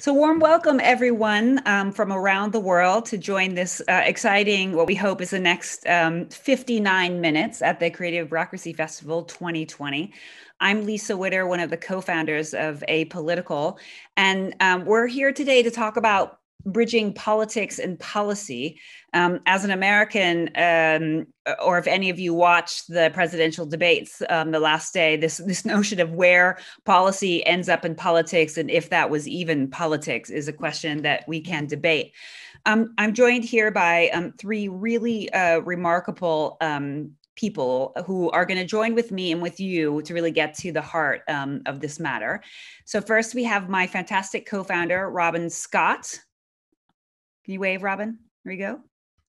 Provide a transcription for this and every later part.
So, warm welcome everyone um, from around the world to join this uh, exciting, what we hope is the next um, 59 minutes at the Creative Bureaucracy Festival 2020. I'm Lisa Witter, one of the co founders of Apolitical, and um, we're here today to talk about bridging politics and policy. Um, as an American, um, or if any of you watched the presidential debates um, the last day, this this notion of where policy ends up in politics and if that was even politics is a question that we can debate. Um, I'm joined here by um, three really uh, remarkable um, people who are going to join with me and with you to really get to the heart um, of this matter. So, first, we have my fantastic co founder, Robyn Scott. Can you wave, Robyn? There you go.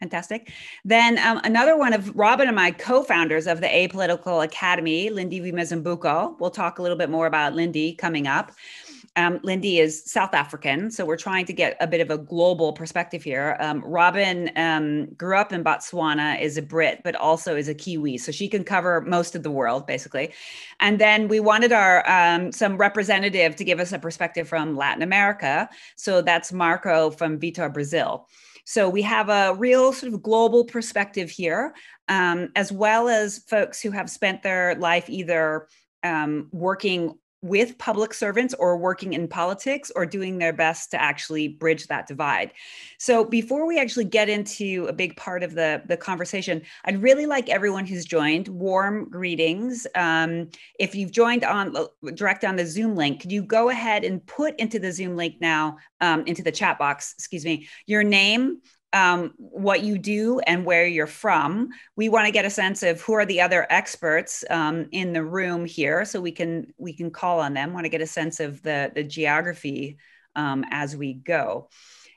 Fantastic. Then um, another one of Robyn and my co-founders of the Apolitical Academy, Lindiwe Mazibuko. We'll talk a little bit more about Lindy coming up. Um, Lindy is South African, so we're trying to get a bit of a global perspective here. Um, Robyn um, grew up in Botswana, is a Brit, but also is a Kiwi, so she can cover most of the world basically. And then we wanted our um, some representative to give us a perspective from Latin America, so that's Marco from Vetor Brasil. So we have a real sort of global perspective here, um, as well as folks who have spent their life either um, working with public servants or working in politics or doing their best to actually bridge that divide. So before we actually get into a big part of the, the conversation, I'd really like everyone who's joined warm greetings. Um, if you've joined on uh, direct on the Zoom link, could you go ahead and put into the Zoom link now, um, into the chat box, excuse me, your name, um, what you do and where you're from. We want to get a sense of who are the other experts um, in the room here, so we can we can call on them. Want to get a sense of the the geography um, as we go.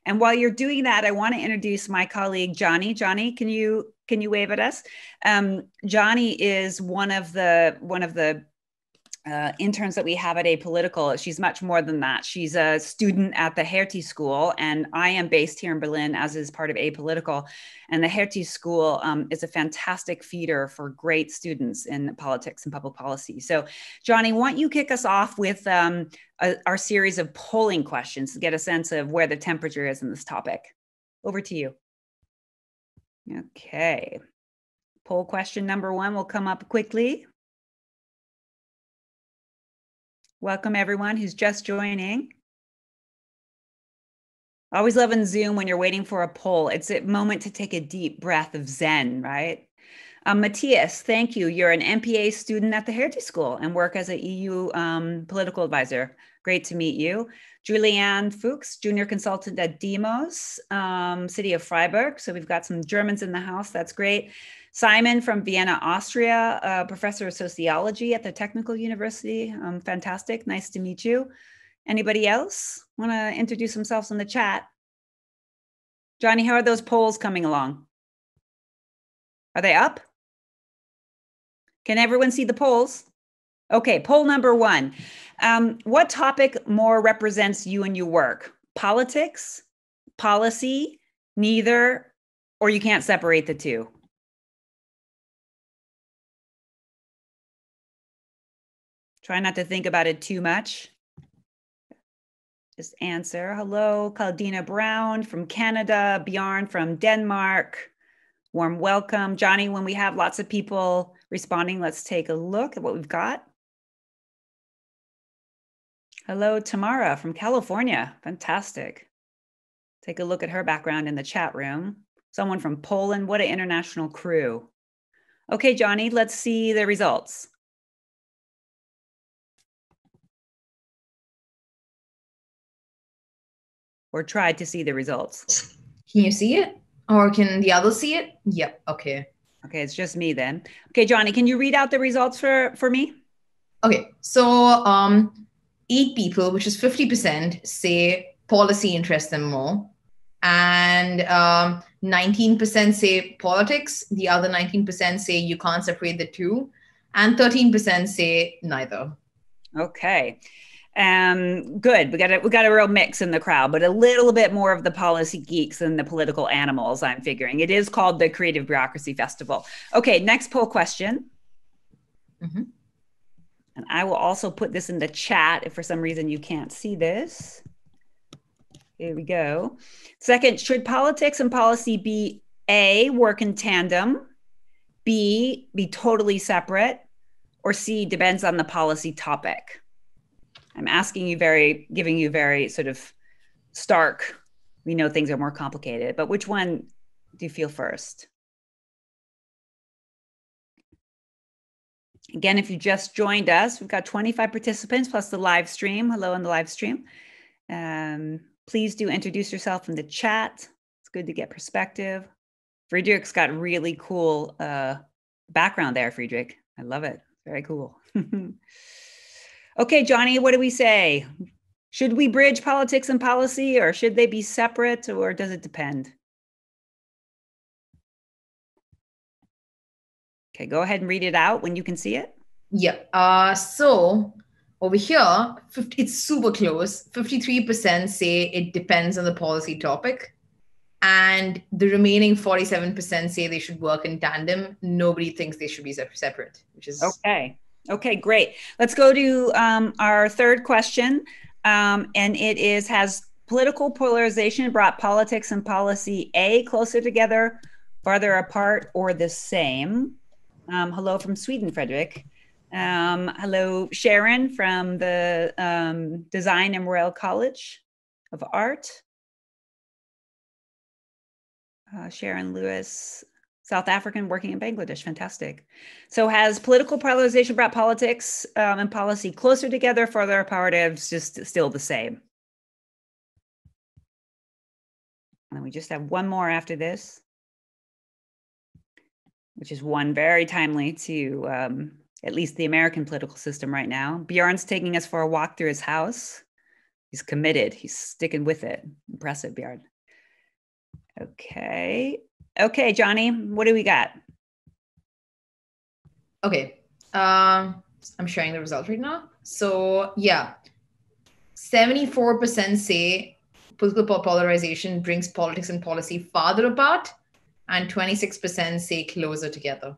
And while you're doing that, I want to introduce my colleague Johnny. Johnny, can you can you wave at us? Um, Johnny is one of the one of the uh, interns that we have at Apolitical. She's much more than that. She's a student at the Hertie School, and I am based here in Berlin, as is part of Apolitical. And the Hertie School um, is a fantastic feeder for great students in politics and public policy. So, Johnny, why don't you kick us off with um, a, our series of polling questions to get a sense of where the temperature is in this topic? Over to you. Okay. Poll question number one will come up quickly. Welcome everyone who's just joining. Always loving Zoom when you're waiting for a poll. It's a moment to take a deep breath of Zen, right? Um, Matthias, thank you. You're an MPA student at the Hertie School and work as an EU um, political advisor. Great to meet you. Julianne Fuchs, junior consultant at Demos, um, City of Freiburg. So we've got some Germans in the house. That's great. Simon from Vienna, Austria, professor of sociology at the Technical University. Um, fantastic. Nice to meet you. Anybody else want to introduce themselves in the chat? Johnny, how are those polls coming along? Are they up? Can everyone see the polls? Okay, poll number one. Um, what topic more represents you and your work? Politics, policy, neither, or you can't separate the two? Try not to think about it too much. Just answer. Hello, Caldina Brown from Canada, Bjorn from Denmark. Warm welcome. Johnny, when we have lots of people responding, let's take a look at what we've got. Hello, Tamara from California. Fantastic. Take a look at her background in the chat room. Someone from Poland. What an international crew. Okay, Johnny, let's see the results. Or tried to see the results. Can you see it? Or can the others see it? Yep. Okay. Okay, it's just me then. Okay, Johnny, can you read out the results for for me? Okay. So um eight people, which is 50%, say policy interests them more. And um, 19% say politics. The other 19% say you can't separate the two. And 13% say neither. Okay. Um, good. We got a we got a real mix in the crowd, but a little bit more of the policy geeks than the political animals. I'm figuring it is called the Creative Bureaucracy Festival. Okay, next poll question. Mm-hmm. And I will also put this in the chat if for some reason you can't see this. Here we go. Second, should politics and policy be A, work in tandem, B, be totally separate, or C, depends on the policy topic? I'm asking you very, giving you very sort of stark. We know things are more complicated, but which one do you feel first? Again, if you just joined us, we've got 25 participants plus the live stream. Hello on the live stream. Um, please do introduce yourself in the chat. It's good to get perspective. Friedrich's got really cool uh, background there, Friedrich. I love it. Very cool. okay, Johnny, what do we say? Should we bridge politics and policy or should they be separate or does it depend? Okay, go ahead and read it out when you can see it. Yeah. Uh, so over here, 50, it's super close. 53% say it depends on the policy topic. And the remaining 47% say they should work in tandem. Nobody thinks they should be separate, which is okay. Okay, great. Let's go to um, our third question. Um, and it is Has political polarization brought politics and policy A closer together, farther apart, or the same? Um, hello from Sweden, Frederick. Um, hello, Sharon from the um, Design and Royal College of Art. Uh, Sharon Lewis, South African working in Bangladesh. Fantastic. So, has political polarization brought politics um, and policy closer together, farther apart, or just still the same? And we just have one more after this which is one very timely to um, at least the American political system right now. Bjorn's taking us for a walk through his house. He's committed. He's sticking with it. Impressive, Bjorn. Okay. Okay, Johnny, what do we got? Okay. Um, I'm sharing the results right now. So, yeah, 74% say political polarization brings politics and policy farther apart and 26% say closer together.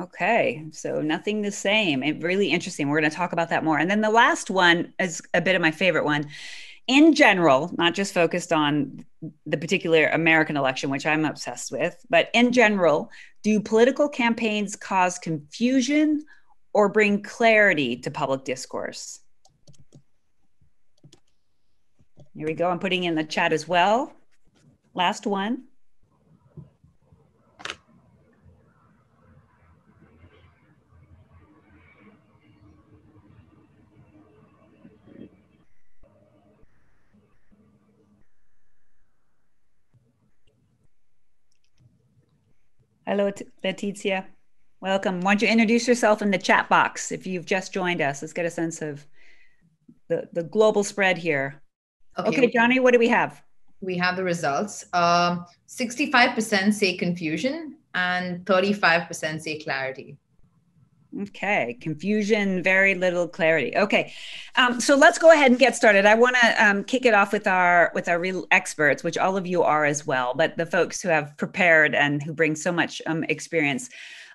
Okay, so nothing the same. It really interesting. We're going to talk about that more. And then the last one is a bit of my favorite one. In general, not just focused on the particular American election, which I'm obsessed with, but in general, do political campaigns cause confusion or bring clarity to public discourse? Here we go. I'm putting in the chat as well. Last one. Hello, Letizia. Welcome. Why don't you introduce yourself in the chat box if you've just joined us? Let's get a sense of the, the global spread here. Okay. okay, Johnny, what do we have? We have the results. Um, 65% say confusion and 35% say clarity. Okay, confusion, very little clarity. Okay, um, so let's go ahead and get started. I want to um, kick it off with our with our real experts, which all of you are as well, but the folks who have prepared and who bring so much um, experience.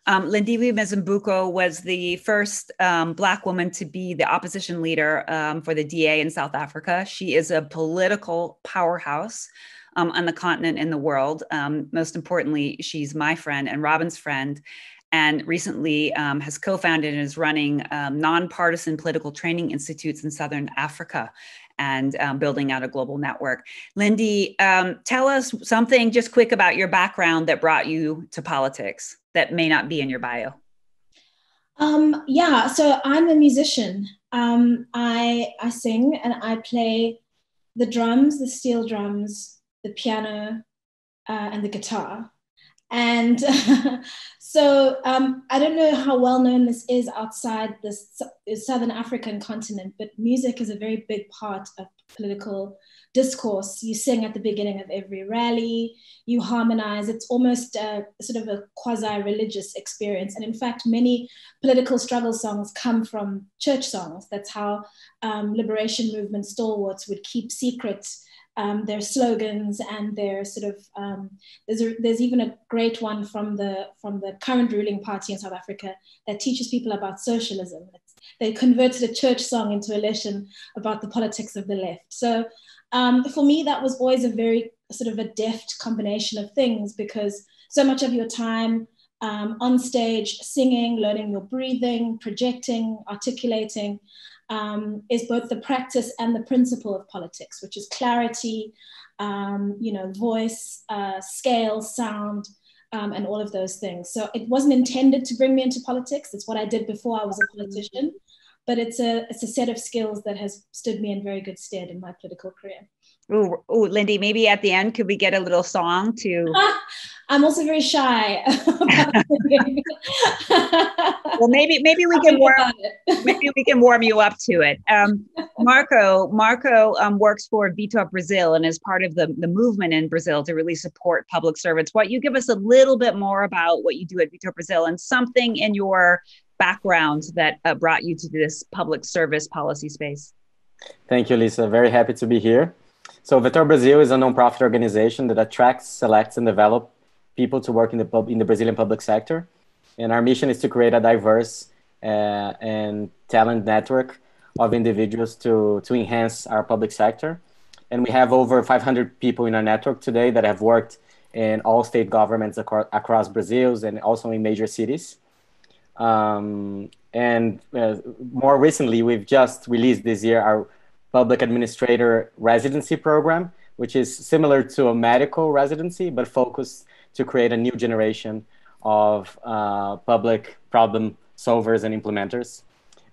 Um, Lindiwe Mazibuko was the first um, Black woman to be the opposition leader um, for the DA in South Africa. She is a political powerhouse. Um, on the continent and the world. Um, most importantly, she's my friend and Robyn's friend and recently um, has co-founded and is running um, nonpartisan political training institutes in southern africa and um, building out a global network. Lindy um, tell us something just quick about your background that brought you to politics that may not be in your bio. Um, yeah so i'm a musician. Um, I, I sing and i play the drums the steel drums the piano uh, and the guitar and so um, I don't know how well known this is outside the Southern African continent, but music is a very big part of political discourse. You sing at the beginning of every rally, you harmonize. It's almost a, sort of a quasi religious experience. And in fact, many political struggle songs come from church songs. That's how um, liberation movement stalwarts would keep secret um, their slogans and their sort of um, there's a, there's even a great one from the from the current ruling party in South Africa that teaches people about socialism. It's they converted a church song into a lesson about the politics of the left. So um, for me, that was always a very sort of a deft combination of things because so much of your time um, on stage, singing, learning your breathing, projecting, articulating, um, is both the practice and the principle of politics, which is clarity, um, you know, voice, uh, scale, sound, um, and all of those things. So it wasn't intended to bring me into politics. It's what I did before I was a politician, but it's a it's a set of skills that has stood me in very good stead in my political career. Oh, Lindy, maybe at the end, could we get a little song to? I'm also very shy. well, maybe maybe we can warm maybe we can warm you up to it. Um, Marco Marco um, works for Vetor Brasil and is part of the the movement in Brazil to really support public servants. What you give us a little bit more about what you do at Vetor Brasil and something in your background that uh, brought you to this public service policy space. Thank you, Lisa. Very happy to be here. So Vetor Brasil is a nonprofit organization that attracts, selects, and develops people to work in the pub, in the Brazilian public sector. And our mission is to create a diverse uh, and talent network of individuals to, to enhance our public sector. And we have over 500 people in our network today that have worked in all state governments across, across Brazil and also in major cities. Um, and uh, more recently, we've just released this year our public administrator residency program, which is similar to a medical residency, but focused to create a new generation of uh, public problem solvers and implementers.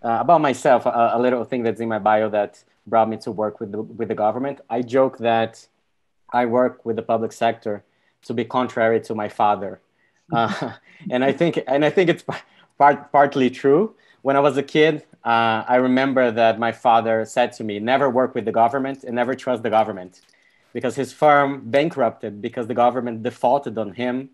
Uh, about myself, a, a, little thing that's in my bio that brought me to work with the, with the government. I joke that I work with the public sector to be contrary to my father. Uh, and I think, and I think it's part, partly true. When I was a kid, uh, I remember that my father said to me, never work with the government and never trust the government because his firm bankrupted because the government defaulted on him.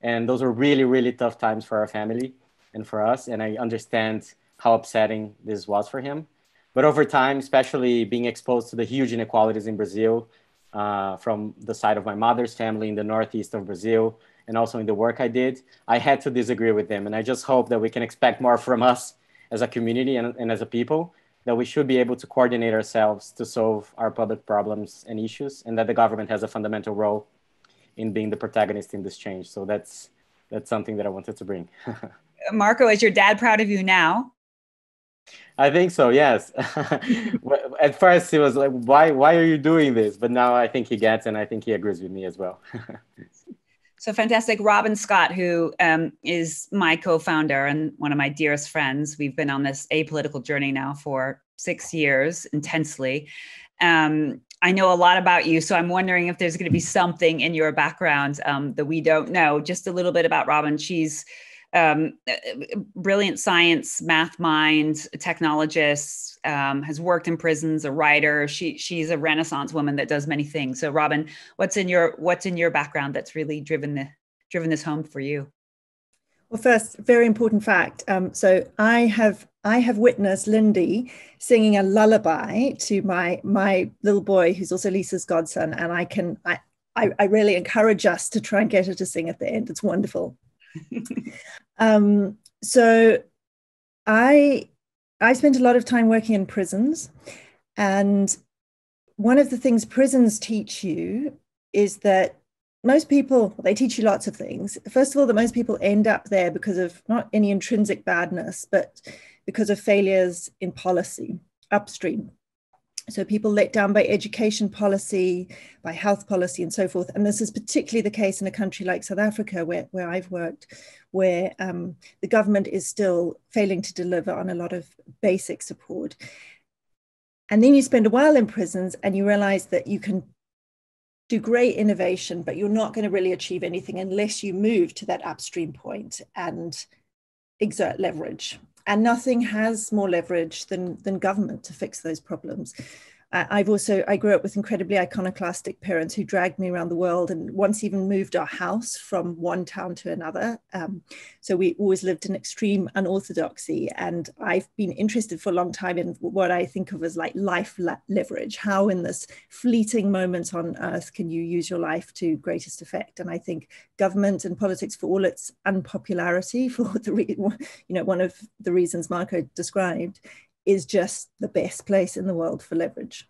And those were really, really tough times for our family and for us. And I understand how upsetting this was for him. But over time, especially being exposed to the huge inequalities in Brazil uh, from the side of my mother's family in the northeast of Brazil, and also in the work I did, I had to disagree with him. And I just hope that we can expect more from us as a community and, and as a people that we should be able to coordinate ourselves to solve our public problems and issues and that the government has a fundamental role in being the protagonist in this change. So that's that's something that i wanted to bring. Marco is your dad proud of you now? I think so yes. At first he was like why why are you doing this? But now i think he gets and i think he agrees with me as well So fantastic. Robyn Scott, who um, is my co founder and one of my dearest friends. We've been on this apolitical journey now for six years intensely. Um, I know a lot about you, so I'm wondering if there's going to be something in your background um, that we don't know. Just a little bit about Robyn. She's um, brilliant science, math mind, technologist, um, has worked in prisons, a writer. She she's a Renaissance woman that does many things. So, Robyn, what's in your what's in your background that's really driven the driven this home for you? Well, first, very important fact. Um, so I have I have witnessed Lindy singing a lullaby to my my little boy, who's also Lisa's godson, and I can I I, I really encourage us to try and get her to sing at the end. It's wonderful. um, so I I spent a lot of time working in prisons, and one of the things prisons teach you is that most people they teach you lots of things. First of all, that most people end up there because of not any intrinsic badness, but because of failures in policy upstream. So people let down by education policy, by health policy, and so forth. And this is particularly the case in a country like South Africa, where, where I've worked, where um, the government is still failing to deliver on a lot of basic support. And then you spend a while in prisons and you realize that you can do great innovation, but you're not going to really achieve anything unless you move to that upstream point and exert leverage and nothing has more leverage than, than government to fix those problems. I've also I grew up with incredibly iconoclastic parents who dragged me around the world, and once even moved our house from one town to another. Um, so we always lived in extreme unorthodoxy, and I've been interested for a long time in what I think of as like life leverage. How in this fleeting moment on earth can you use your life to greatest effect? And I think government and politics, for all its unpopularity, for the re- you know one of the reasons Marco described, is just the best place in the world for leverage.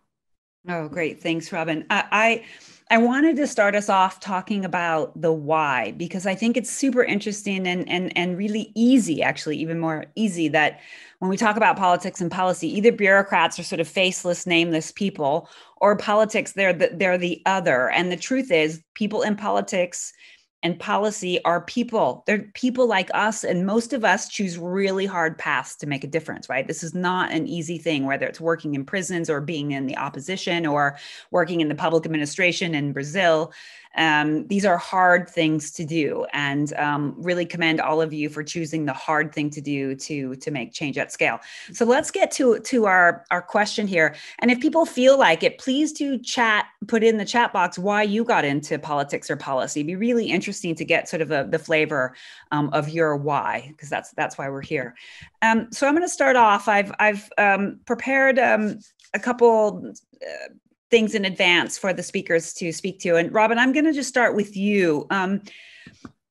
Oh, great. Thanks, Robyn. I, I, I wanted to start us off talking about the why because I think it's super interesting and and and really easy, actually, even more easy that when we talk about politics and policy, either bureaucrats are sort of faceless, nameless people, or politics they're the, they're the other. And the truth is, people in politics and policy are people. They're people like us, and most of us choose really hard paths to make a difference, right? This is not an easy thing, whether it's working in prisons or being in the opposition or working in the public administration in Brazil. Um, these are hard things to do, and um, really commend all of you for choosing the hard thing to do to to make change at scale. So let's get to to our our question here. And if people feel like it, please do chat, put in the chat box why you got into politics or policy. It'd be really interesting to get sort of a, the flavor um, of your why, because that's that's why we're here. Um, so I'm going to start off. I've I've um, prepared um, a couple. Uh, things in advance for the speakers to speak to. And Robin, I'm going to just start with you. Um,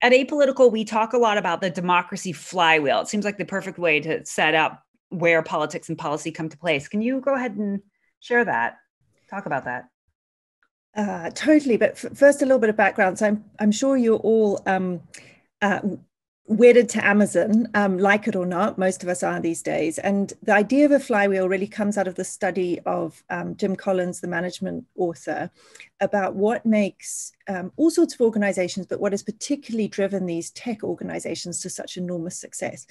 at Apolitical, we talk a lot about the democracy flywheel. It seems like the perfect way to set up where politics and policy come to place. Can you go ahead and share that? Talk about that. Uh, totally. But f- first, a little bit of background. So I'm, I'm sure you're all um, uh, wedded to Amazon, um, like it or not, most of us are these days. And the idea of a flywheel really comes out of the study of um, Jim Collins, the management author, about what makes um, all sorts of organizations, but what has particularly driven these tech organizations to such enormous success.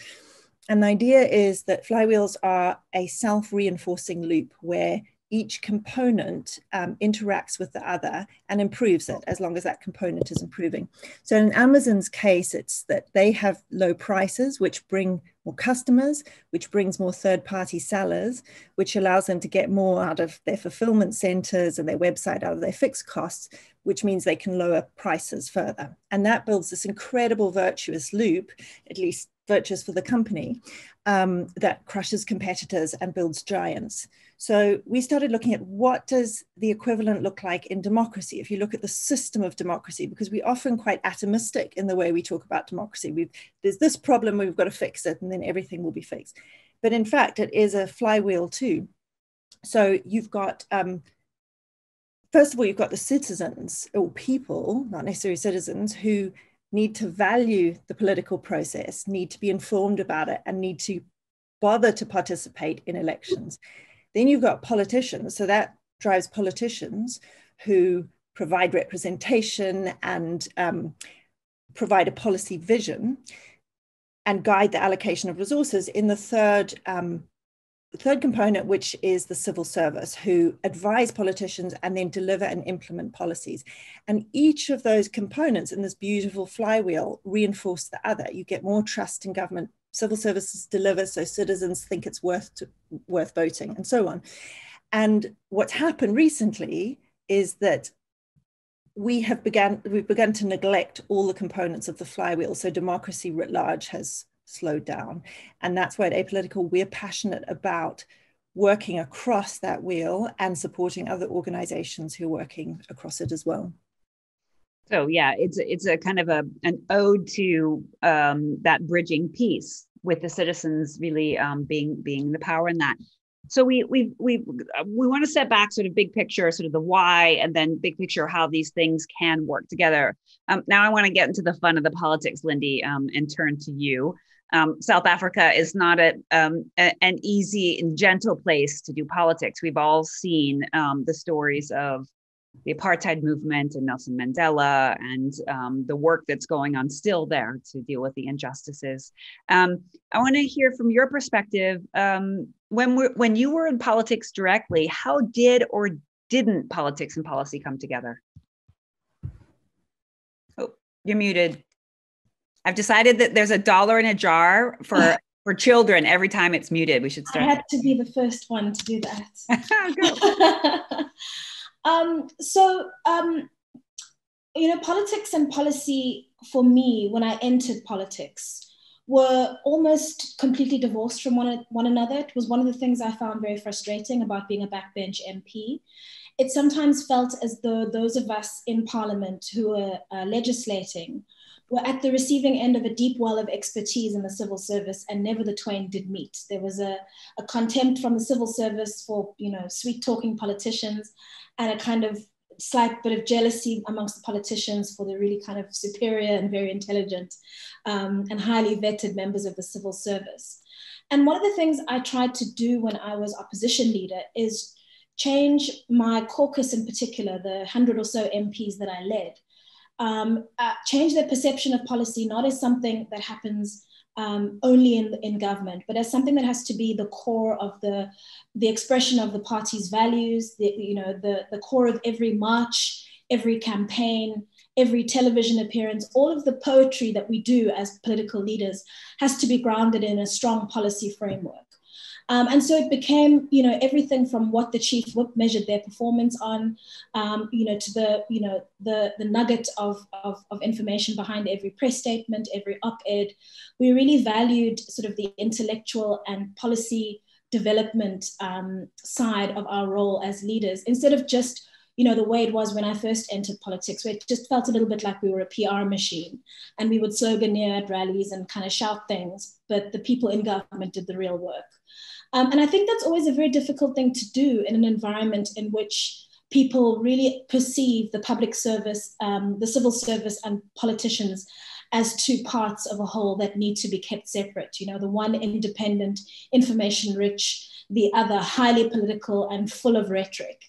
And the idea is that flywheels are a self reinforcing loop where each component um, interacts with the other and improves it as long as that component is improving. So in Amazon's case, it's that they have low prices, which bring more customers, which brings more third party sellers, which allows them to get more out of their fulfillment centers and their website, out of their fixed costs, which means they can lower prices further. And that builds this incredible virtuous loop, at least virtuous for the company, um, that crushes competitors and builds giants. So we started looking at what does the equivalent look like in democracy? If you look at the system of democracy, because we're often quite atomistic in the way we talk about democracy. We've, there's this problem, we've got to fix it, and then everything will be fixed. But in fact, it is a flywheel too. So you've got um, first of all, you've got the citizens or people, not necessarily citizens, who need to value the political process, need to be informed about it, and need to bother to participate in elections. Then you've got politicians. So that drives politicians who provide representation and um, provide a policy vision and guide the allocation of resources. In the third, um, third component, which is the civil service, who advise politicians and then deliver and implement policies. And each of those components in this beautiful flywheel reinforce the other. You get more trust in government civil services deliver so citizens think it's worth to, worth voting and so on and what's happened recently is that we have begun we've begun to neglect all the components of the flywheel so democracy writ large has slowed down and that's why at apolitical we're passionate about working across that wheel and supporting other organizations who are working across it as well so yeah, it's it's a kind of a an ode to um, that bridging piece with the citizens really um, being being the power in that. So we we we we want to step back, sort of big picture, sort of the why, and then big picture how these things can work together. Um, now I want to get into the fun of the politics, Lindy, um, and turn to you. Um, South Africa is not a, um, a, an easy and gentle place to do politics. We've all seen um, the stories of the apartheid movement and Nelson Mandela and um, the work that's going on still there to deal with the injustices. Um, I want to hear from your perspective. Um, when we when you were in politics directly, how did or didn't politics and policy come together? Oh, you're muted. I've decided that there's a dollar in a jar for For children, every time it's muted, we should start. I had to be the first one to do that. um, so, um, you know, politics and policy for me, when I entered politics, were almost completely divorced from one, one another. It was one of the things I found very frustrating about being a backbench MP. It sometimes felt as though those of us in Parliament who were uh, legislating were at the receiving end of a deep well of expertise in the civil service, and never the twain did meet. There was a, a contempt from the civil service for, you know, sweet talking politicians, and a kind of slight bit of jealousy amongst the politicians for the really kind of superior and very intelligent um, and highly vetted members of the civil service. And one of the things I tried to do when I was opposition leader is change my caucus in particular, the 100 or so MPs that I led, um, uh, change their perception of policy not as something that happens um, only in, in government, but as something that has to be the core of the, the expression of the party's values, the, you know, the, the core of every march, every campaign, every television appearance, all of the poetry that we do as political leaders has to be grounded in a strong policy framework. Um, and so it became, you know, everything from what the chief whip measured their performance on, um, you know, to the, you know, the, the nugget of, of, of information behind every press statement, every op-ed. We really valued sort of the intellectual and policy development um, side of our role as leaders instead of just you know, the way it was when I first entered politics, where it just felt a little bit like we were a PR machine and we would sloganeer at rallies and kind of shout things, but the people in government did the real work. Um, and I think that's always a very difficult thing to do in an environment in which people really perceive the public service, um, the civil service, and politicians as two parts of a whole that need to be kept separate. You know, the one independent, information rich, the other highly political and full of rhetoric.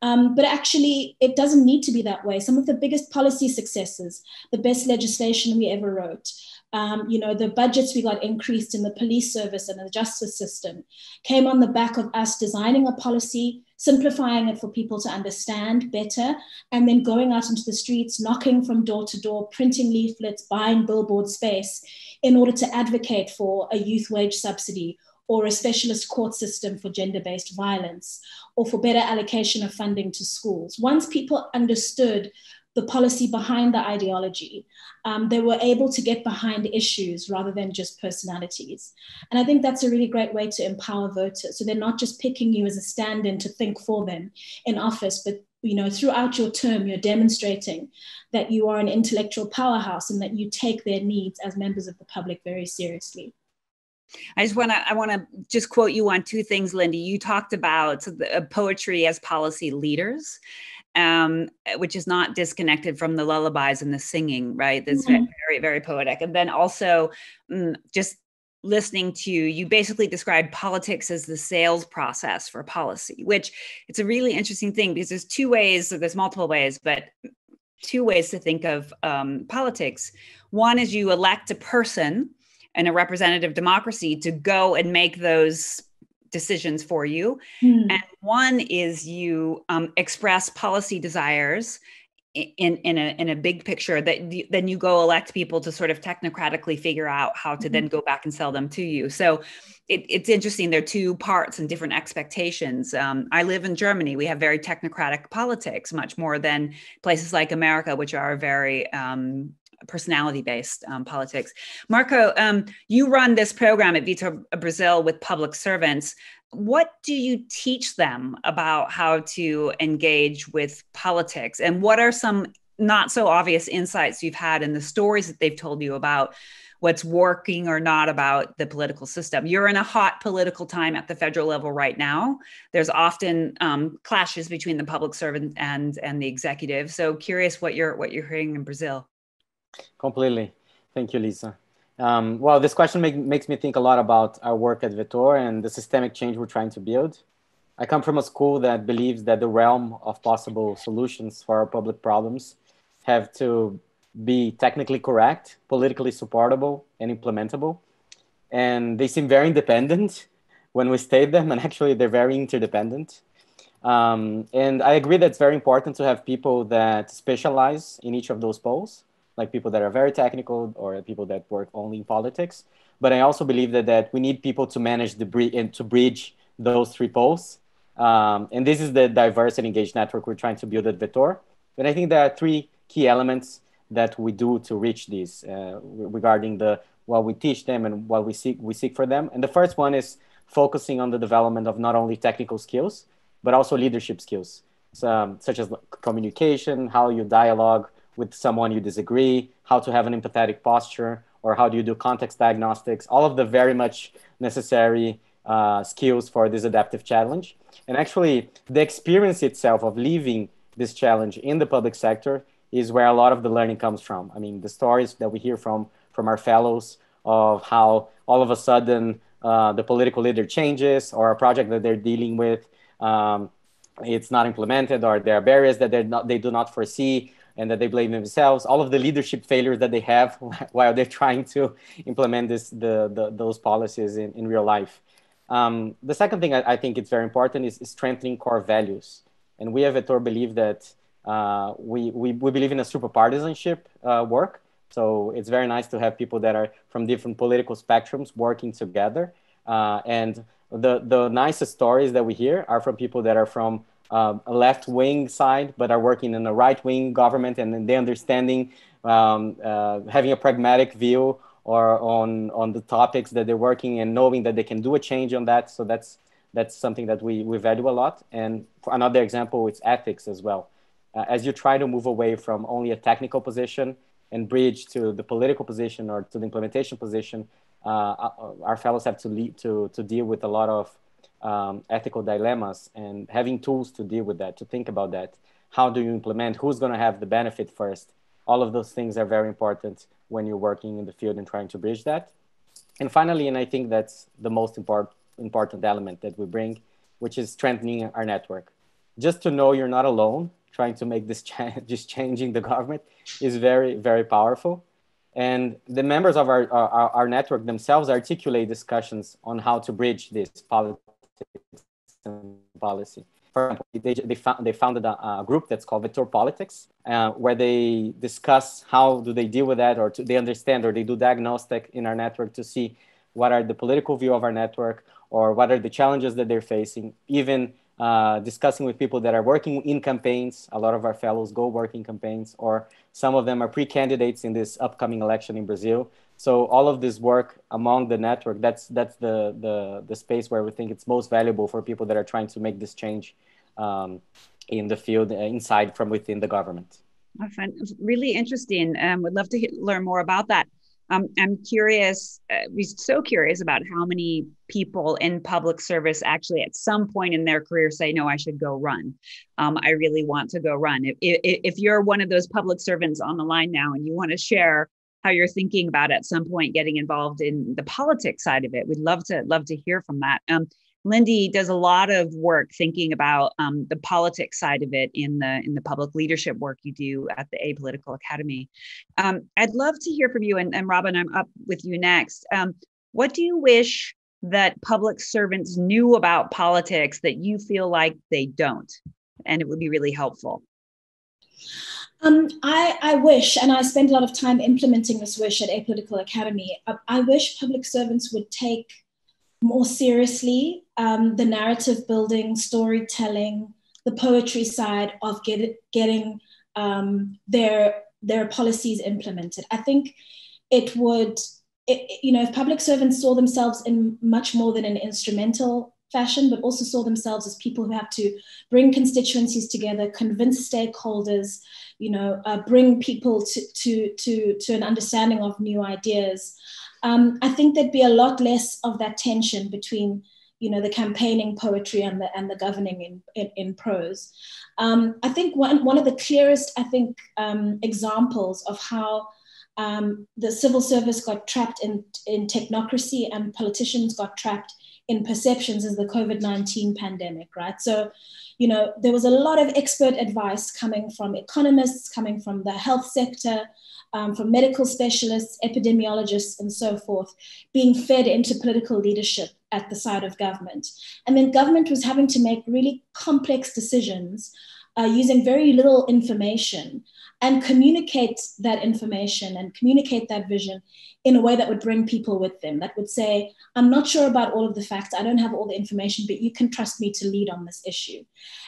Um, but actually, it doesn't need to be that way. Some of the biggest policy successes, the best legislation we ever wrote, um, you know, the budgets we got increased in the police service and the justice system came on the back of us designing a policy, simplifying it for people to understand better, and then going out into the streets, knocking from door to door, printing leaflets, buying billboard space in order to advocate for a youth wage subsidy or a specialist court system for gender based violence, or for better allocation of funding to schools. Once people understood the policy behind the ideology, um, they were able to get behind issues rather than just personalities. And I think that's a really great way to empower voters. So they're not just picking you as a stand in to think for them in office, but you know, throughout your term, you're demonstrating that you are an intellectual powerhouse and that you take their needs as members of the public very seriously. I just want to I want to just quote you on two things, Lindy. You talked about the, uh, poetry as policy leaders, um, which is not disconnected from the lullabies and the singing, right? That's mm-hmm. very, very poetic. And then also mm, just listening to you, you basically describe politics as the sales process for policy, which it's a really interesting thing because there's two ways, there's multiple ways, but two ways to think of um, politics. One is you elect a person in a representative democracy to go and make those decisions for you. Mm. And one is you um, express policy desires in in a in a big picture that then you go elect people to sort of technocratically figure out how to mm-hmm. then go back and sell them to you. So it, it's interesting. There are two parts and different expectations. Um, I live in Germany. We have very technocratic politics, much more than places like America, which are very um, personality based um, politics. Marco, um, you run this program at Vetor Brasil with public servants. What do you teach them about how to engage with politics? And what are some not so obvious insights you've had in the stories that they've told you about what's working or not about the political system. You're in a hot political time at the federal level right now. There's often um, clashes between the public servant and and the executive. So curious what you're what you're hearing in Brazil. Completely. Thank you, Lisa. Um, well, this question make, makes me think a lot about our work at Vetor and the systemic change we're trying to build. I come from a school that believes that the realm of possible solutions for our public problems have to be technically correct, politically supportable, and implementable. And they seem very independent when we state them, and actually they're very interdependent. Um, and I agree that it's very important to have people that specialize in each of those poles like people that are very technical or people that work only in politics. but I also believe that, that we need people to manage the bridge and to bridge those three poles. Um, and this is the diverse and engaged network we're trying to build at Vetor. But I think there are three key elements that we do to reach these uh, regarding the what we teach them and what we seek we seek for them. And the first one is focusing on the development of not only technical skills but also leadership skills, so, such as communication, how you dialogue with someone you disagree, how to have an empathetic posture, or how do you do context diagnostics. All of the very much necessary uh, skills for this adaptive challenge. And actually, the experience itself of living this challenge in the public sector is where a lot of the learning comes from. I mean, the stories that we hear from from our fellows of how all of a sudden uh, the political leader changes or a project that they're dealing with um, it's not implemented or there are barriers that they're not, they do not foresee and that they blame themselves. All of the leadership failures that they have while they're trying to implement this the, the those policies in, in real life. Um, the second thing I, I, think it's very important is, is, strengthening core values. And we have at Vetor believe that uh, we, we, we believe in a super partisanship uh, work. So it's very nice to have people that are from different political spectrums working together. Uh, and the, the nicest stories that we hear are from people that are from um, a left wing side, but are working in a right wing government and they understanding, um, uh, having a pragmatic view or on, on the topics that they're working and knowing that they can do a change on that. So that's, that's something that we, we value a lot. And another example, it's ethics as well. Uh, as you try to move away from only a technical position and bridge to the political position or to the implementation position, uh, our fellows have to lead to to deal with a lot of um, ethical dilemmas and having tools to deal with that, to think about that. How do you implement? Who's going to have the benefit first? All of those things are very important when you're working in the field and trying to bridge that. And finally, and I think that's the most important important element that we bring, which is strengthening our network. Just to know you're not alone trying to make this change, just changing the government is very, very powerful. And the members of our, our, our network themselves articulate discussions on how to bridge this politics policy. For example, they, they, found, they founded a, a group that's called Vetor Politics, uh, where they discuss how do they deal with that, or to, they understand, or they do diagnostic in our network to see what are the political view of our network, or what are the challenges that they're facing, even uh, discussing with people that are working in campaigns. A lot of our fellows go work in campaigns, or some of them are pre-candidates in this upcoming election in Brazil. So all of this work among the network, that's that's the the, the space where we think it's most valuable for people that are trying to make this change um, in the field uh, inside from within the government. I find really interesting. Um, would love to learn more about that. Um, I'm curious, uh, we're so curious about how many people in public service actually at some point in their career say, no, I should go run. Um, I really want to go run. If, if, if you're one of those public servants on the line now and you want to share how you're thinking about at some point getting involved in the politics side of it, we'd love to love to hear from that. Um, Lindy does a lot of work thinking about um, the politics side of it in the in the public leadership work you do at the Apolitical Academy. Um, I'd love to hear from you, and, and Robyn, I'm up with you next. Um, what do you wish that public servants knew about politics that you feel like they don't, and it would be really helpful? Um, I, I wish, and I spend a lot of time implementing this wish at Apolitical Academy. I, I wish public servants would take more seriously um, the narrative building, storytelling, the poetry side of get, getting um, their their policies implemented. I think it would, it, you know, if public servants saw themselves in much more than an instrumental fashion, but also saw themselves as people who have to bring constituencies together, convince stakeholders, you know, uh, bring people to, to, to, to an understanding of new ideas um, I think there'd be a lot less of that tension between you know the campaigning poetry and the and the governing in in, in prose. Um, I think one one of the clearest I think um, examples of how um, the civil service got trapped in in technocracy and politicians got trapped in perceptions is the COVID nineteen pandemic, right? So, you know, there was a lot of expert advice coming from economists, coming from the health sector, um, from medical specialists, epidemiologists, and so forth, being fed into political leadership at the side of government. And then government was having to make really complex decisions uh, using very little information and communicate that information and communicate that vision in a way that would bring people with them, that would say, I'm not sure about all of the facts, I don't have all the information, but you can trust me to lead on this issue.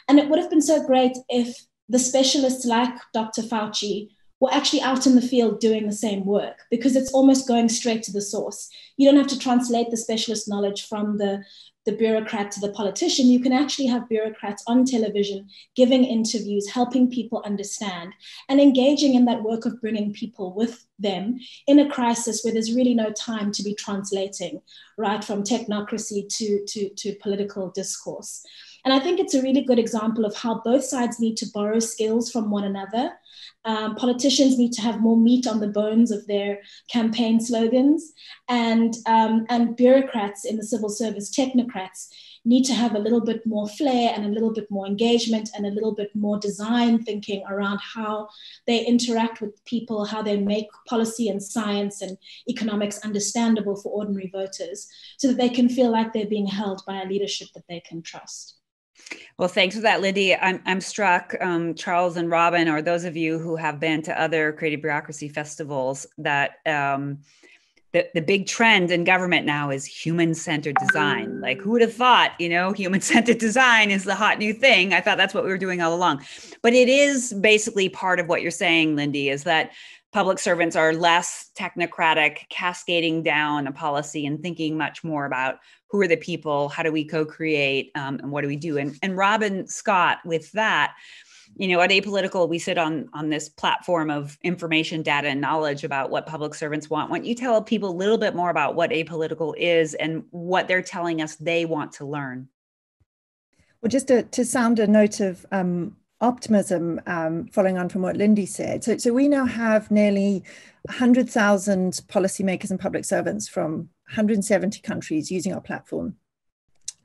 And it would have been so great if the specialists like Dr. Fauci were actually out in the field doing the same work because it's almost going straight to the source. You don't have to translate the specialist knowledge from the the bureaucrat to the politician, you can actually have bureaucrats on television giving interviews, helping people understand, and engaging in that work of bringing people with them in a crisis where there's really no time to be translating, right, from technocracy to, to, to political discourse. And I think it's a really good example of how both sides need to borrow skills from one another. Um, politicians need to have more meat on the bones of their campaign slogans, and, um, and bureaucrats in the civil service, technocrats, need to have a little bit more flair and a little bit more engagement and a little bit more design thinking around how they interact with people, how they make policy and science and economics understandable for ordinary voters so that they can feel like they're being held by a leadership that they can trust. Well, thanks for that, Lindy. I'm, I'm struck, um, Charles and Robyn, or those of you who have been to other creative bureaucracy festivals, that um, the, the big trend in government now is human centered design. Like, who would have thought, you know, human centered design is the hot new thing? I thought that's what we were doing all along. But it is basically part of what you're saying, Lindy, is that public servants are less technocratic, cascading down a policy and thinking much more about who are the people, how do we co-create, um, and what do we do? And, and Robyn Scott, with that, you know, at Apolitical, we sit on on this platform of information, data, and knowledge about what public servants want. Why don't you tell people a little bit more about what Apolitical is and what they're telling us they want to learn? Well, just to, to sound a note of um, optimism, um, following on from what Lindy said. So, so we now have nearly 100,000 policymakers and public servants from 170 countries using our platform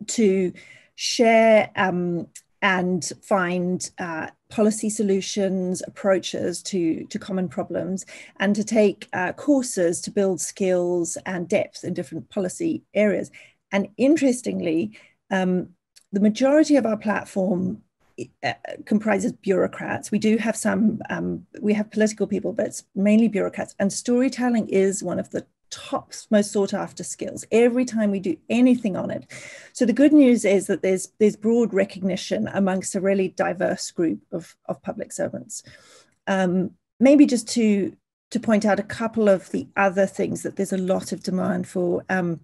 to share um, and find uh, policy solutions, approaches to, to common problems, and to take uh, courses to build skills and depth in different policy areas. And interestingly, um, the majority of our platform uh, comprises bureaucrats. We do have some, um, we have political people, but it's mainly bureaucrats. And storytelling is one of the top most sought after skills every time we do anything on it. So the good news is that there's there's broad recognition amongst a really diverse group of, of public servants. Um, maybe just to to point out a couple of the other things that there's a lot of demand for. Um,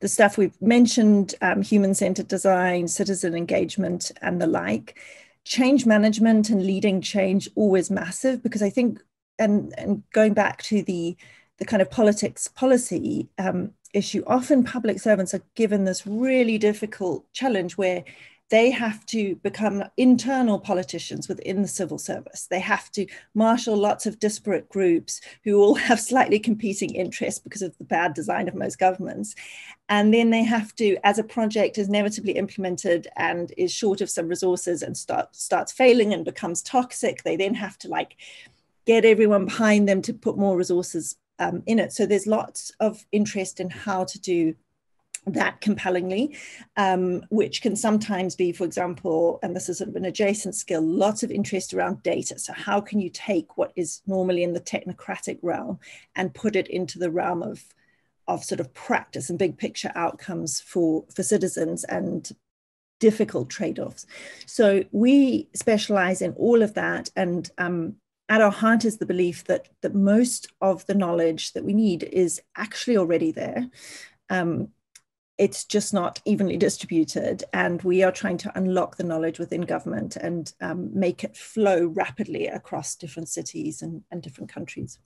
the stuff we've mentioned um, human centered design, citizen engagement, and the like. Change management and leading change always massive because I think, and, and going back to the, the kind of politics policy um, issue, often public servants are given this really difficult challenge where they have to become internal politicians within the civil service. They have to marshal lots of disparate groups who all have slightly competing interests because of the bad design of most governments. And then they have to, as a project is inevitably implemented and is short of some resources and start, starts failing and becomes toxic, they then have to like get everyone behind them to put more resources um, in it. So there's lots of interest in how to do that compellingly, um, which can sometimes be, for example, and this is sort of an adjacent skill, lots of interest around data. So, how can you take what is normally in the technocratic realm and put it into the realm of, of sort of practice and big picture outcomes for, for citizens and difficult trade offs? So, we specialize in all of that. And um, at our heart is the belief that, that most of the knowledge that we need is actually already there. Um, it's just not evenly distributed. And we are trying to unlock the knowledge within government and um, make it flow rapidly across different cities and, and different countries.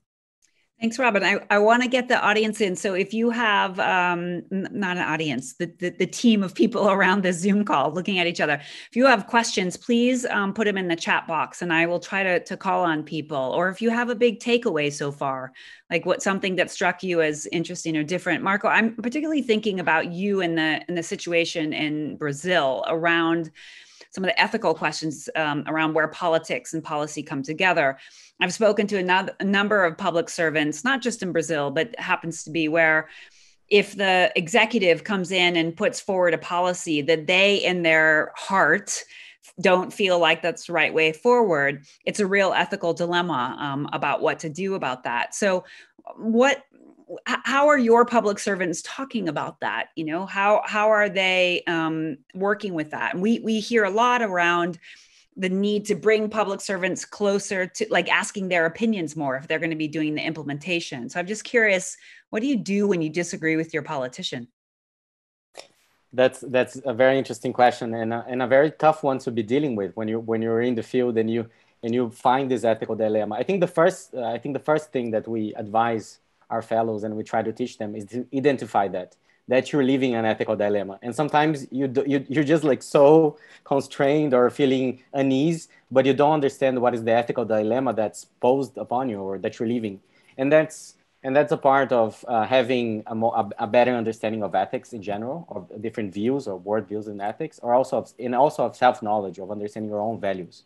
Thanks, Robyn. I, I want to get the audience in. So if you have um, not an audience, the, the, the, team of people around this Zoom call looking at each other, if you have questions, please um, put them in the chat box and I will try to, to call on people. Or if you have a big takeaway so far, like what something that struck you as interesting or different. Marco, I'm particularly thinking about you and the in the situation in Brazil around some of the ethical questions um, around where politics and policy come together. I've spoken to a number of public servants, not just in Brazil, but happens to be where if the executive comes in and puts forward a policy that they, in their heart, don't feel like that's the right way forward, it's a real ethical dilemma um, about what to do about that. So, what how are your public servants talking about that? You know how how are they um, working with that? And we we hear a lot around the need to bring public servants closer to like asking their opinions more if they're going to be doing the implementation. So i'm just curious what do you do when you disagree with your politician? That's that's a very interesting question and a, and a very tough one to be dealing with when you when you're in the field and you and you find this ethical dilemma. I think the first uh, i think the first thing that we advise our fellows and we try to teach them is to identify that that you're living an ethical dilemma. And sometimes you, do, you you're just like so constrained or feeling unease but you don't understand what is the ethical dilemma that's posed upon you or that you're living. And that's and that's a part of uh, having a, more, a, a, better understanding of ethics in general of different views or world views in ethics or also of, and also of self-knowledge of understanding your own values.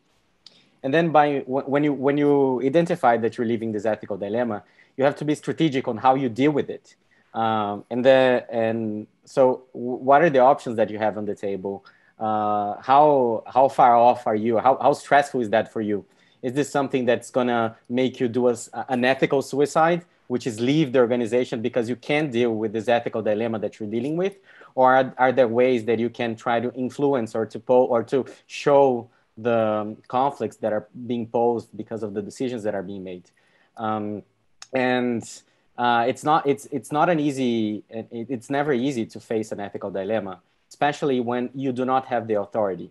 And then by when you when you identify that you're living this ethical dilemma you have to be strategic on how you deal with it. Um, and the and so what are the options that you have on the table? Uh, how how far off are you? How how stressful is that for you? Is this something that's gonna make you do a, an ethical suicide, which is leave the organization because you can't deal with this ethical dilemma that you're dealing with, or are, are there ways that you can try to influence or to po- or to show the conflicts that are being posed because of the decisions that are being made? Um, and uh, it's not it's it's not an easy it, it's never easy to face an ethical dilemma especially when you do not have the authority.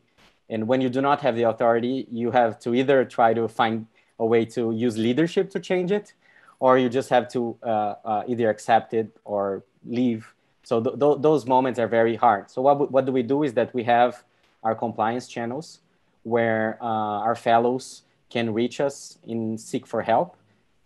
And when you do not have the authority you have to either try to find a way to use leadership to change it or you just have to uh, uh, either accept it or leave. So th- th- those moments are very hard. So what, w- what do we do is that we have our compliance channels where uh, our fellows can reach us in seek for help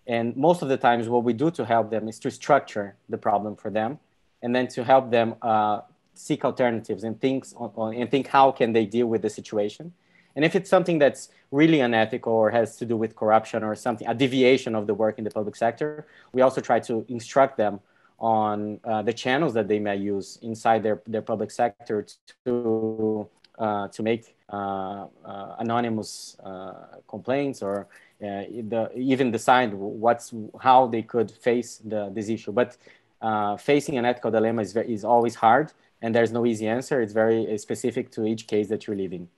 and most of the times, what we do to help them is to structure the problem for them, and then to help them uh, seek alternatives and think on, and think how can they deal with the situation. And if it's something that's really unethical or has to do with corruption or something, a deviation of the work in the public sector, we also try to instruct them on uh, the channels that they may use inside their, their public sector to, uh, to make uh, uh anonymous uh, complaints or the, even decide what's how they could face the, this issue. But uh, facing an ethical dilemma is, is always hard, and there's no easy answer. It's very specific to each case that you're living.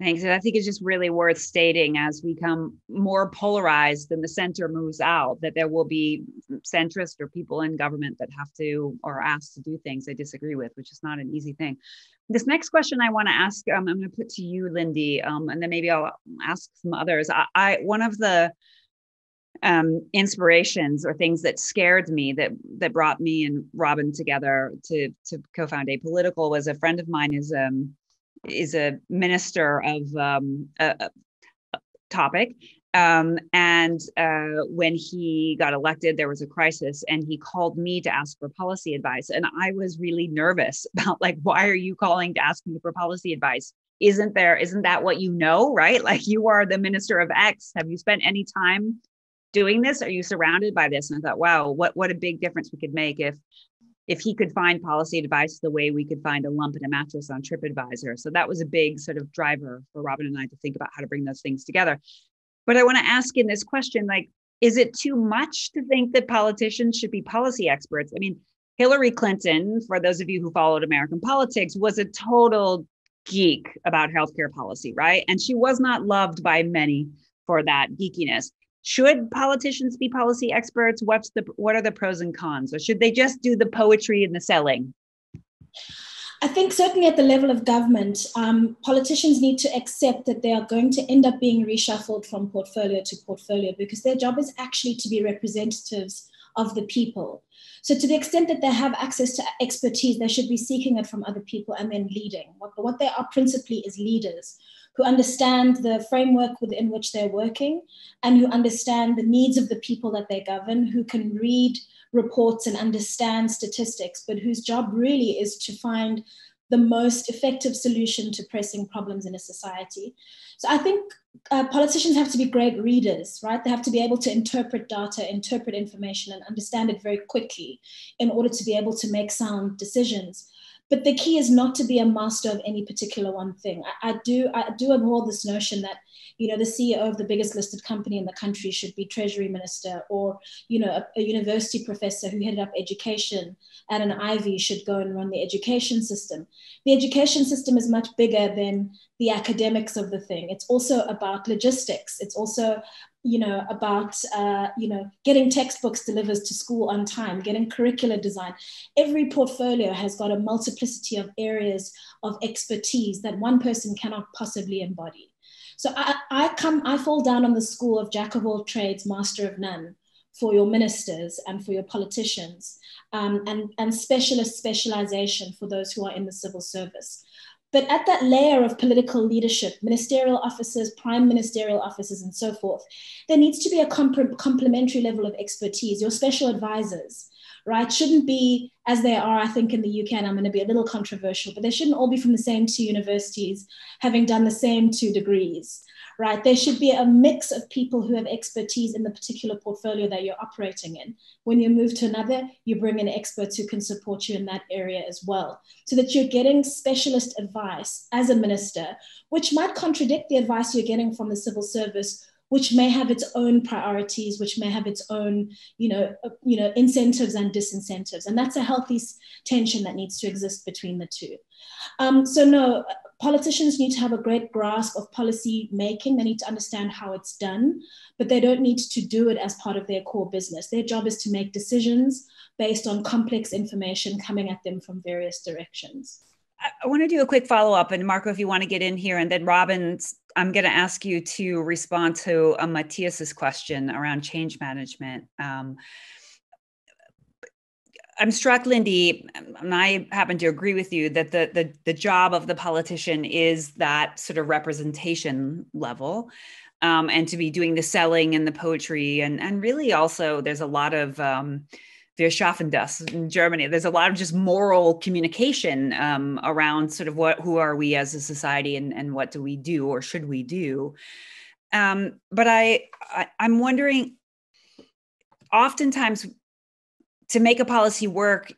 Thanks. And I think it's just really worth stating as we become more polarized and the center moves out, that there will be centrist or people in government that have to or asked to do things they disagree with, which is not an easy thing. This next question I want to ask, um, I'm going to put to you, Lindy, um, and then maybe I'll ask some others. I, I one of the um, inspirations or things that scared me that that brought me and Robyn together to to co-found Apolitical was a friend of mine is um is a minister of um, a, a topic. Um, and uh, when he got elected, there was a crisis, and he called me to ask for policy advice. And I was really nervous about like, why are you calling to ask me for policy advice? Isn't there? Isn't that what you know, right? Like you are the minister of X. Have you spent any time doing this? Are you surrounded by this? And I thought, wow, what what a big difference we could make if if he could find policy advice the way we could find a lump in a mattress on TripAdvisor. So that was a big sort of driver for Robyn and I to think about how to bring those things together. But I want to ask in this question like, is it too much to think that politicians should be policy experts? I mean, Hillary Clinton, for those of you who followed American politics, was a total geek about healthcare policy, right? And she was not loved by many for that geekiness should politicians be policy experts what's the what are the pros and cons or should they just do the poetry and the selling I think certainly at the level of government, um, politicians need to accept that they are going to end up being reshuffled from portfolio to portfolio because their job is actually to be representatives of the people. So, to the extent that they have access to expertise, they should be seeking it from other people and then leading. What, what they are principally is leaders who understand the framework within which they're working and who understand the needs of the people that they govern, who can read reports and understand statistics, but whose job really is to find the most effective solution to pressing problems in a society. So I think uh, politicians have to be great readers, right? They have to be able to interpret data, interpret information, and understand it very quickly in order to be able to make sound decisions. But the key is not to be a master of any particular one thing. I, I do I do abhor this notion that you know the ceo of the biggest listed company in the country should be treasury minister or you know a, a, university professor who headed up education at an ivy should go and run the education system. The education system is much bigger than the academics of the thing. It's also about logistics. It's also you know about uh, you know getting textbooks delivered to school on time getting curricular design every portfolio has got a multiplicity of areas of expertise that one person cannot possibly embody so I, I come, I fall down on the school of jack of all trades, master of none for your ministers and for your politicians, um, and, and specialist specialization for those who are in the civil service. But at that layer of political leadership, ministerial officers, prime ministerial officers, and so forth, there needs to be a comp- complementary level of expertise, your special advisors, right, shouldn't be as they are, I think, in the UK, and I'm going to be a little controversial, but they shouldn't all be from the same two universities, having done the same two degrees, right? There should be a mix of people who have expertise in the particular portfolio that you're operating in. When you move to another, you bring in experts who can support you in that area as well, so that you're getting specialist advice as a minister, which might contradict the advice you're getting from the civil service which may have its own priorities, which may have its own, you know, uh, you know, incentives and disincentives, and that's a healthy tension that needs to exist between the two. Um, so no, politicians need to have a great grasp of policy making. They need to understand how it's done, but they don't need to do it as part of their core business. Their job is to make decisions based on complex information coming at them from various directions. I want to do a quick follow up, and Marco, if you want to get in here, and then Robyn, I'm going to ask you to respond to uh, Matthias's question around change management. Um, I'm struck, Lindy, and I happen to agree with you that the, the the job of the politician is that sort of representation level, um, and to be doing the selling and the poetry, and and really also there's a lot of um, there's Schaffendas in Germany. There's a lot of just moral communication um, around sort of what who are we as a society and, and what do we do or should we do. Um, but I, I I'm wondering, oftentimes, to make a policy work,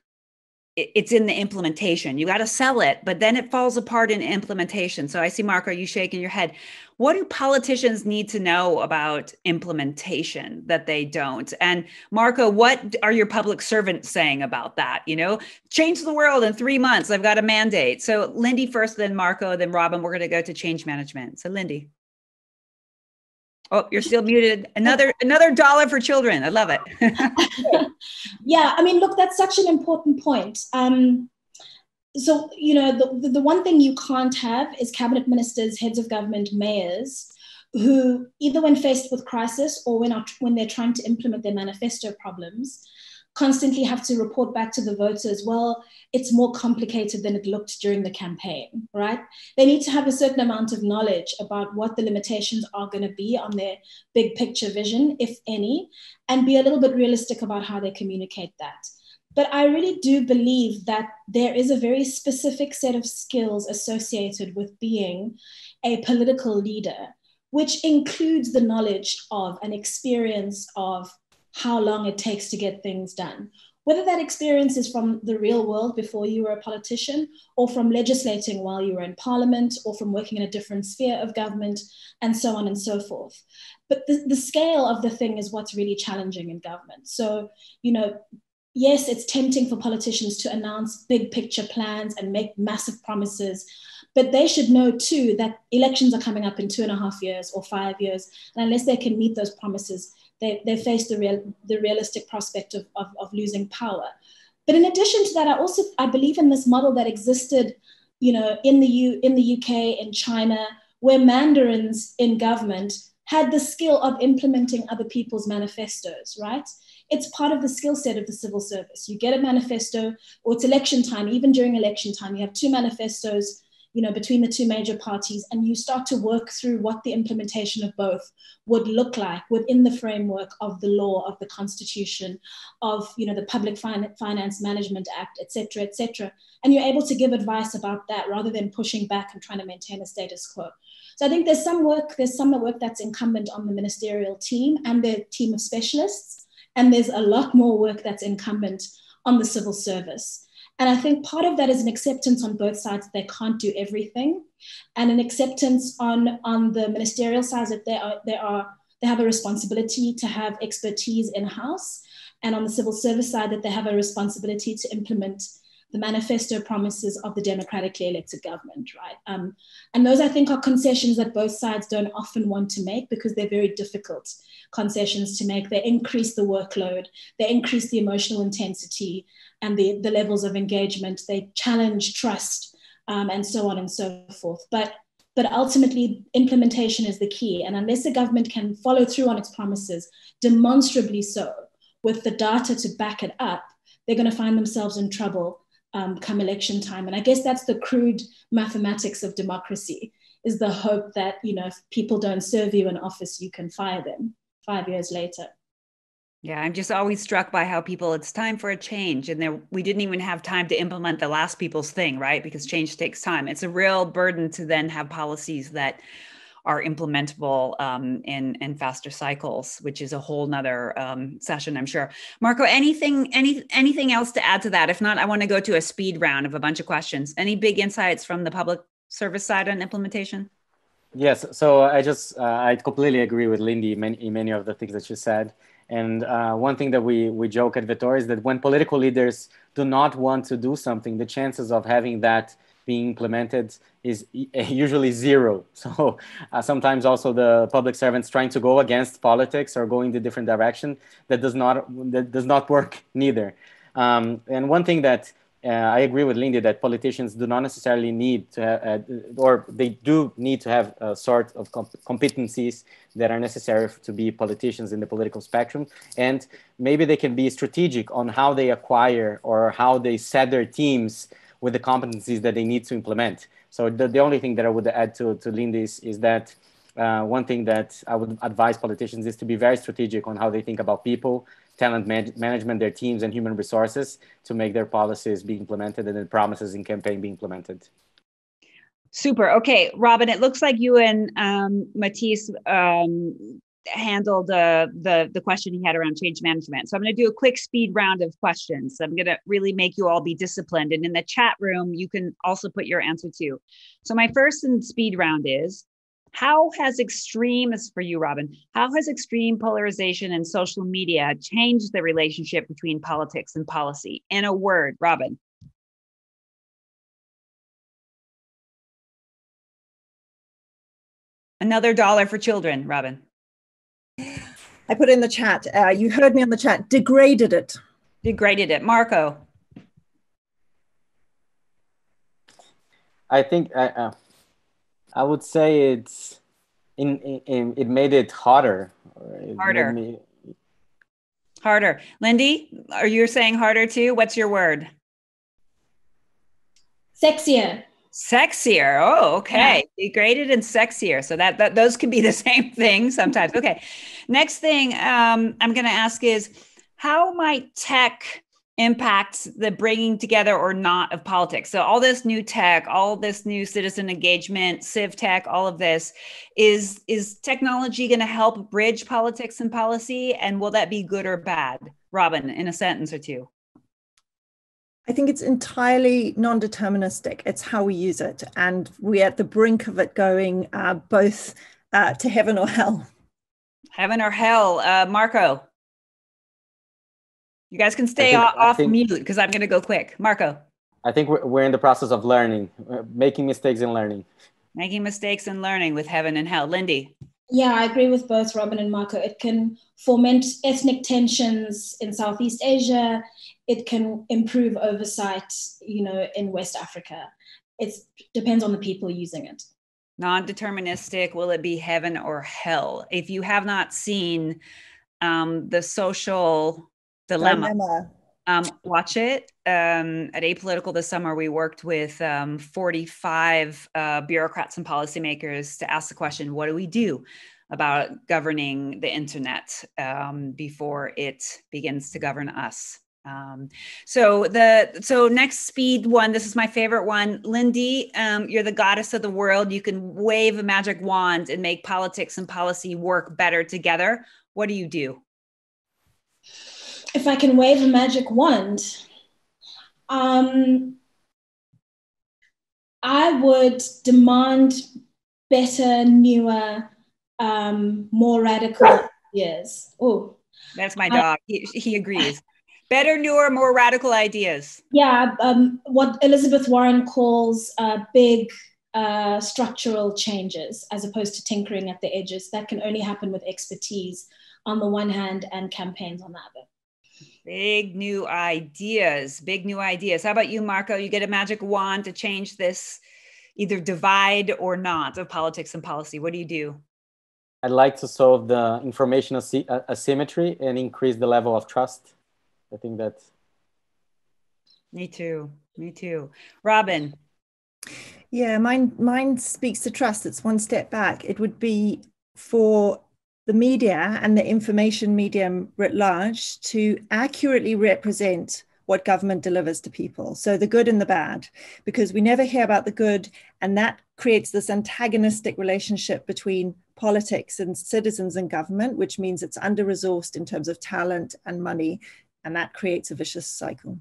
it's in the implementation. You got to sell it, but then it falls apart in implementation. So I see, Marco, you shaking your head. What do politicians need to know about implementation that they don't? And Marco, what are your public servants saying about that? You know, change the world in three months. I've got a mandate. So Lindy first, then Marco, then Robyn. We're going to go to change management. So Lindy. Oh, you're still muted. Another another dollar for children. I love it. yeah, I mean, look, that's such an important point. Um, so, you know, the, the one thing you can't have is cabinet ministers, heads of government, mayors, who either when faced with crisis or when, are, when they're trying to implement their manifesto problems, constantly have to report back to the voters, well, it's more complicated than it looked during the campaign, right? They need to have a certain amount of knowledge about what the limitations are going to be on their big picture vision, if any, and be a little bit realistic about how they communicate that. But I really do believe that there is a very specific set of skills associated with being a political leader, which includes the knowledge of an experience of how long it takes to get things done. Whether that experience is from the real world before you were a politician, or from legislating while you were in parliament, or from working in a different sphere of government, and so on and so forth. But the, the scale of the thing is what's really challenging in government. So, you know, yes, it's tempting for politicians to announce big picture plans and make massive promises, but they should know too that elections are coming up in two and a half years or five years. And unless they can meet those promises, they, they face the, real, the realistic prospect of, of, of losing power. But in addition to that, I also I believe in this model that existed, you know, in the U, in the UK, in China, where mandarins in government had the skill of implementing other people's manifestos, right? It's part of the skill set of the civil service. You get a manifesto, or it's election time, even during election time, you have two manifestos you know, between the two major parties, and you start to work through what the implementation of both would look like within the framework of the law, of the constitution, of you know the Public fin- Finance Management Act, et cetera, et cetera. And you're able to give advice about that rather than pushing back and trying to maintain a status quo. So I think there's some work, there's some work that's incumbent on the ministerial team and the team of specialists, and there's a lot more work that's incumbent on the civil service. And I think part of that is an acceptance on both sides that they can't do everything, and an acceptance on, on the ministerial side that they are, they are they have a responsibility to have expertise in-house, and on the civil service side that they have a responsibility to implement the manifesto promises of the democratically elected government, right? Um, and those, I think, are concessions that both sides don't often want to make because they're very difficult concessions to make. They increase the workload, they increase the emotional intensity and the, the levels of engagement, they challenge trust, um, and so on and so forth. But but ultimately, implementation is the key. And unless the government can follow through on its promises, demonstrably so, with the data to back it up, they're going to find themselves in trouble um, come election time. And I guess that's the crude mathematics of democracy is the hope that, you know, if people don't serve you in office, you can fire them five years later. Yeah, I'm just always struck by how people, it's time for a change. And there, we didn't even have time to implement the last people's thing, right? Because change takes time. It's a real burden to then have policies that are implementable um, in in faster cycles, which is a whole nother um, session, I'm sure. Marco, anything any anything else to add to that? If not, I want to go to a speed round of a bunch of questions. Any big insights from the public service side on implementation? Yes, so I just uh, I completely agree with Lindy in many, many of the things that she said. And uh, one thing that we we joke at Vetor is that when political leaders do not want to do something, the chances of having that being implemented is usually zero. So uh, sometimes also the public servants trying to go against politics or going the different direction that does not that does not work neither. Um, and one thing that uh, I agree with Lindy that politicians do not necessarily need to have, uh, or they do need to have a sort of comp- competencies that are necessary to be politicians in the political spectrum. And maybe they can be strategic on how they acquire or how they set their teams with the competencies that they need to implement. So the, the only thing that I would add to, to Lindy is, that uh, one thing that I would advise politicians is to be very strategic on how they think about people, talent man- management, their teams, and human resources to make their policies be implemented and the promises in campaign be implemented. Super. Okay, Robyn, it looks like you and um, Matthias um, handled the the question he had around change management. So I'm going to do a quick speed round of questions. I'm going to really make you all be disciplined, and in the chat room you can also put your answer too. So my first and speed round is. How has extreme, is for you, Robyn, how has extreme polarization and social media changed the relationship between politics and policy? In a word, Robyn. Another dollar for children, Robyn. I put in the chat. Uh, you heard me on the chat. Degraded it. Degraded it. Marco. I think I, uh, I would say it's in, in, it made it harder. It harder. Me... Harder. Lindy, are you saying harder too? What's your word? Sexier sexier. Oh okay. Yeah. degraded and sexier. So that, that those can be the same thing sometimes. Okay. Next thing um, i'm going to ask is how might tech impact the bringing together or not of politics? So all this new tech all this new citizen engagement civ tech all of this is is technology going to help bridge politics and policy? And will that be good or bad? Robyn in a sentence or two I think it's entirely non deterministic. It's how we use it. And we're at the brink of it going uh, both uh, to heaven or hell. Heaven or hell. Uh, Marco, you guys can stay think, off think, mute because I'm going to go quick. Marco. I think we're, we're in the process of learning, uh, making mistakes and learning. Making mistakes and learning with heaven and hell. Lindy. Yeah, I agree with both Robyn and Marco. It can foment ethnic tensions in Southeast Asia. It can improve oversight, you know, in West Africa. It depends on the people using it. Non-deterministic. Will it be heaven or hell? If you have not seen um, the social dilemma, dilemma. Um, watch it. Um, at Apolitical this summer, we worked with um, 45 uh, bureaucrats and policymakers to ask the question what do we do about governing the internet um, before it begins to govern us? Um, so the so next speed one, this is my favorite one. Lindy, um, you're the goddess of the world. You can wave a magic wand and make politics and policy work better together. What do you do? If I can wave a magic wand, um, I would demand better, newer, um, more radical ideas. Oh, that's my dog. he, he agrees. Better, newer, more radical ideas. Yeah, um, what Elizabeth Warren calls uh, big uh, structural changes, as opposed to tinkering at the edges. That can only happen with expertise on the one hand and campaigns on the other. Big new ideas, big new ideas. How about you, Marco? You get a magic wand to change this either divide or not of politics and policy. What do you do? I'd like to solve the information asymmetry and increase the level of trust. I think that. Me too. Me too. Robyn. Yeah, mine mine speaks to trust. It's one step back. It would be for the media and the information medium writ large to accurately represent what government delivers to people. So the good and the bad, because we never hear about the good, and that creates this antagonistic relationship between politics and citizens and government, which means it's under resourced in terms of talent and money, and that creates a vicious cycle.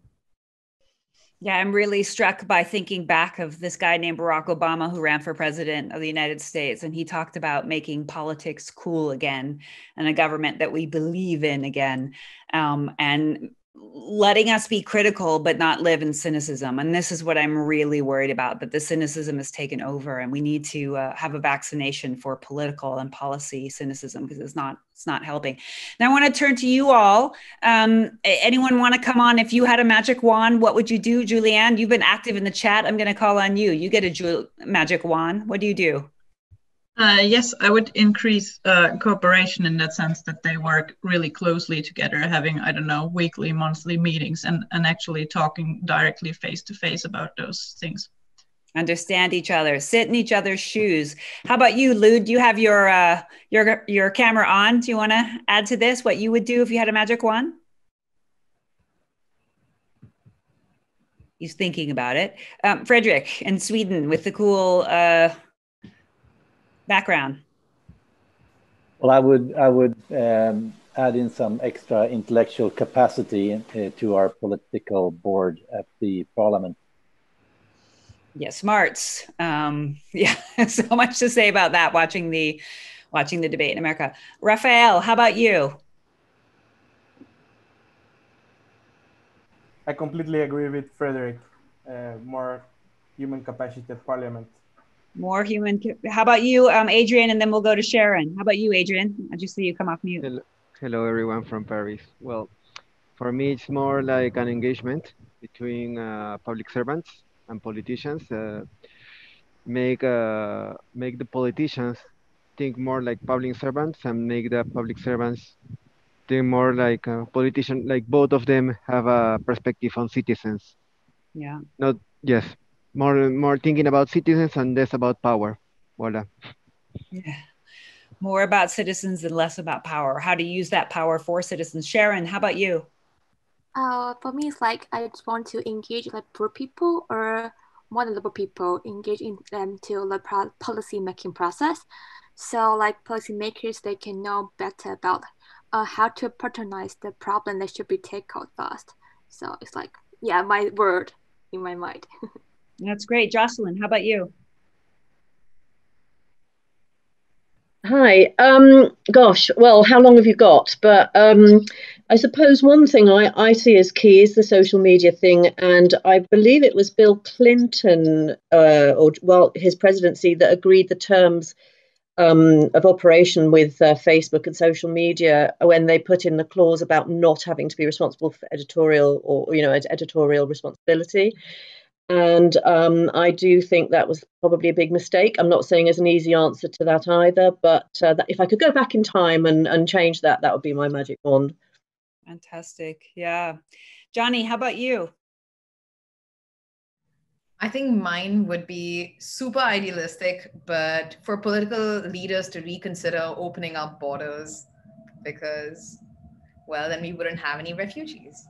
Yeah, I'm really struck by thinking back of this guy named Barack Obama who ran for president of the United States. And he talked about making politics cool again and a government that we believe in again. Um, and letting us be critical but not live in cynicism and this is what i'm really worried about that the cynicism has taken over and we need to uh, have a vaccination for political and policy cynicism because it's not it's not helping. Now i want to turn to you all. Um, anyone want to come on? If you had a magic wand what would you do? Julianne you've been active in the chat. I'm going to call on you. You get a ju- magic wand. What do you do uh, yes, I would increase uh, cooperation in that sense that they work really closely together, having I don't know weekly, monthly meetings, and and actually talking directly face to face about those things. Understand each other, sit in each other's shoes. How about you, Lou? Do you have your uh, your your camera on? Do you want to add to this what you would do if you had a magic wand? He's thinking about it. Um, Frederick in Sweden with the cool uh, background? Well, I would I would um, add in some extra intellectual capacity uh, to our political board at the parliament. Yeah, smarts. Um, yeah, so much to say about that. Watching the watching the debate in America. Raphael, how about you? I completely agree with Frederick. Uh, more human capacity at parliament more human. How about you, um, Adrian? And then we'll go to Sharon. How about you, Adrian? I just see you come off mute. Hello, hello, everyone from Paris. Well, for me, it's more like an engagement between uh, public servants and politicians. Uh, make uh, make the politicians think more like public servants and make the public servants think more like a politician. Like both of them have a perspective on citizens. Yeah. Not yes, more more thinking about citizens and less about power. Voila. Yeah. More about citizens and less about power. How to use that power for citizens. Sharon, how about you? Uh, for me, it's like I just want to engage like poor people or more than vulnerable people, engage in them to the pro- policy making process. So, like policymakers, they can know better about uh, how to patronize the problem that should be tackled first. So it's like, yeah, my word in my mind. That's great. Jocelyn, how about you? Hi. Um, gosh, well, how long have you got? But um, I suppose one thing I, I see as key is the social media thing. And I believe it was Bill Clinton, uh, or well, his presidency, that agreed the terms um, of operation with uh, Facebook and social media when they put in the clause about not having to be responsible for editorial or, you know, editorial responsibility. And um, I do think that was probably a big mistake. I'm not saying there's an easy answer to that either, but uh, that if I could go back in time and, and change that, that would be my magic wand. Fantastic. Yeah. Johnny, how about you? I think mine would be super idealistic, but for political leaders to reconsider opening up borders because, well, then we wouldn't have any refugees.